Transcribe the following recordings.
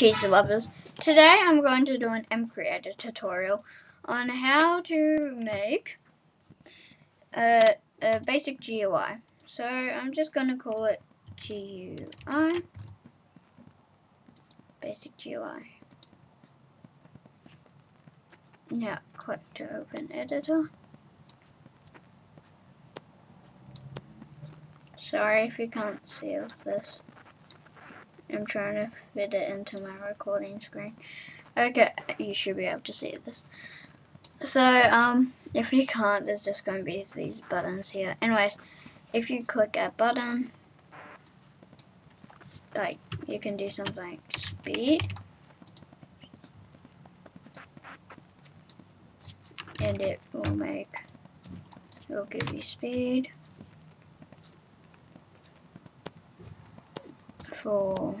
cheese lovers. Today I'm going to do an mCreator tutorial on how to make a, a basic GUI. So I'm just going to call it GUI. Basic GUI. Now click to open editor. Sorry if you can't see this. I'm trying to fit it into my recording screen. Okay, you should be able to see this. So, um, if you can't, there's just going to be these buttons here. Anyways, if you click a button, like, you can do something like speed. And it will make, it will give you speed. For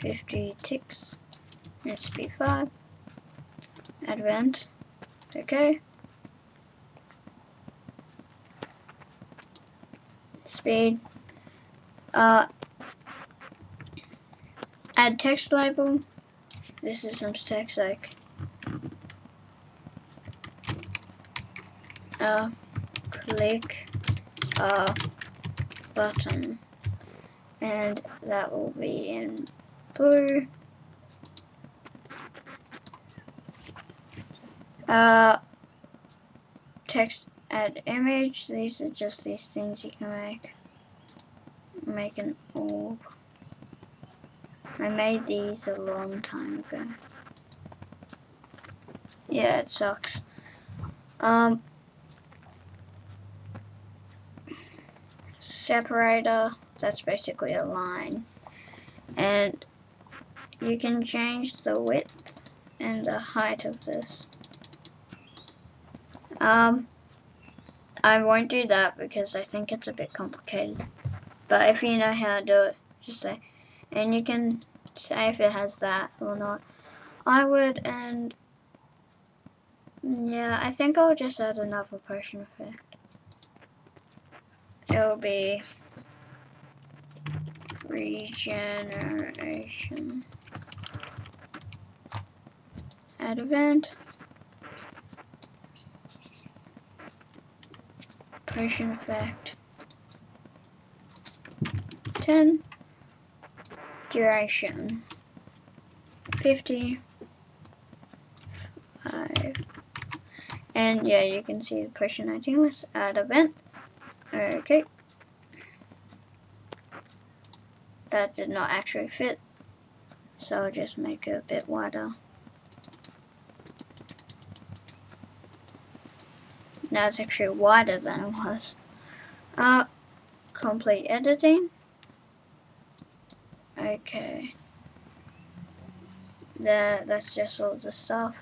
50 ticks. Speed 5. Advent. Okay. Speed. Uh, add text label. This is some text like uh, click a button and that will be in blue. Uh, text add image, these are just these things you can make. Make an orb. I made these a long time ago. Yeah, it sucks. Um, separator that's basically a line. And you can change the width and the height of this. Um I won't do that because I think it's a bit complicated. But if you know how to do it just say and you can say if it has that or not. I would and yeah I think I'll just add another potion effect. It'll be regeneration. Add event. Potion effect. 10. Duration. 50. 5. And yeah, you can see the potion ID was add event. Okay. That did not actually fit. So I'll just make it a bit wider. Now it's actually wider than it was. Uh, complete editing. Okay. That, that's just all the stuff.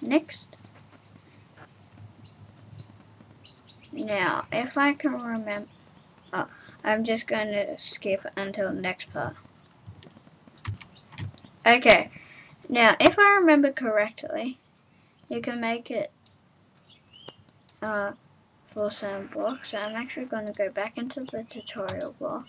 Next. Now, if I can remember, oh, I'm just going to skip until the next part. Okay, now if I remember correctly, you can make it uh, for some blocks. So I'm actually going to go back into the tutorial block.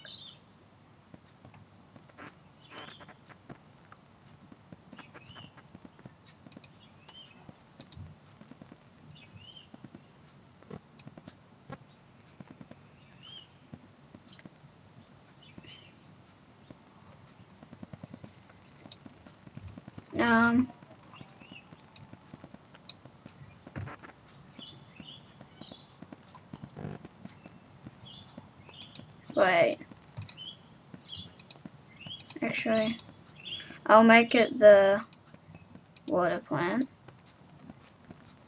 Um, wait. Actually, I'll make it the water plant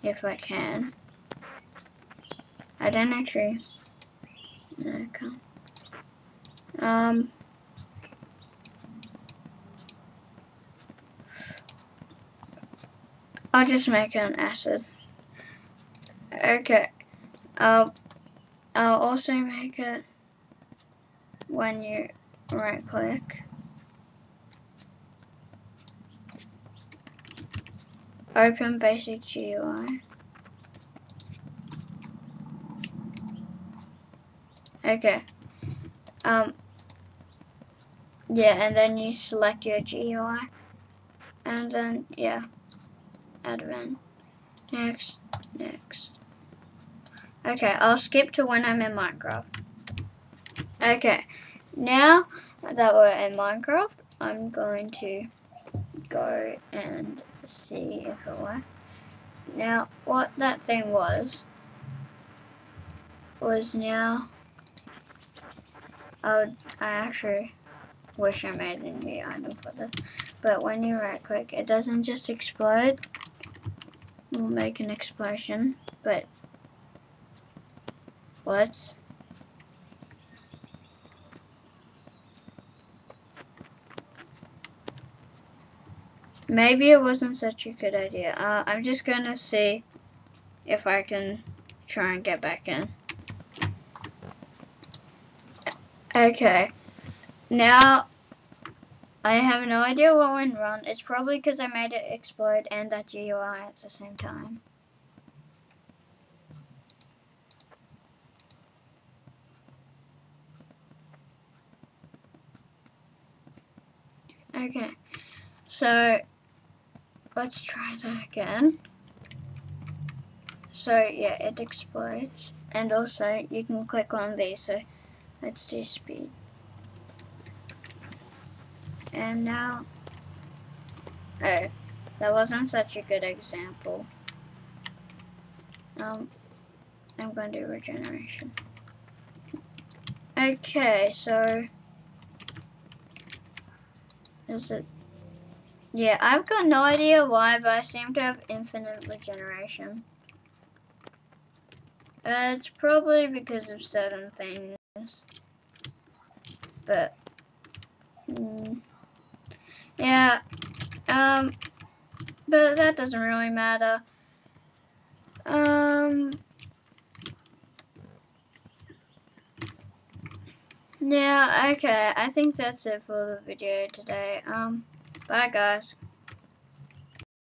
if I can. I didn't actually. No, I can't. Um. I'll just make an acid. Okay. I'll, I'll also make it when you right click. Open basic GUI. Okay. Um, Yeah, and then you select your GUI. And then, yeah, admin. Next, next. Okay, I'll skip to when I'm in Minecraft. Okay, now that we're in Minecraft, I'm going to go and see if it works. Now, what that thing was, was now, I, would, I actually wish I made a new item for this, but when you right click, it doesn't just explode, it will make an explosion, but what? Maybe it wasn't such a good idea. Uh, I'm just gonna see if I can try and get back in. Okay. Now, I have no idea what went wrong. It's probably because I made it explode and that GUI at the same time. Okay, so let's try that again. So yeah, it explodes. And also you can click on these, so let's do speed. And now, oh, that wasn't such a good example. Um, I'm going to do regeneration. Okay, so, is it yeah, I've got no idea why, but I seem to have infinite regeneration. Uh, it's probably because of certain things. But, mm, yeah, um, but that doesn't really matter. Um, yeah, okay, I think that's it for the video today. Um, Bye, guys.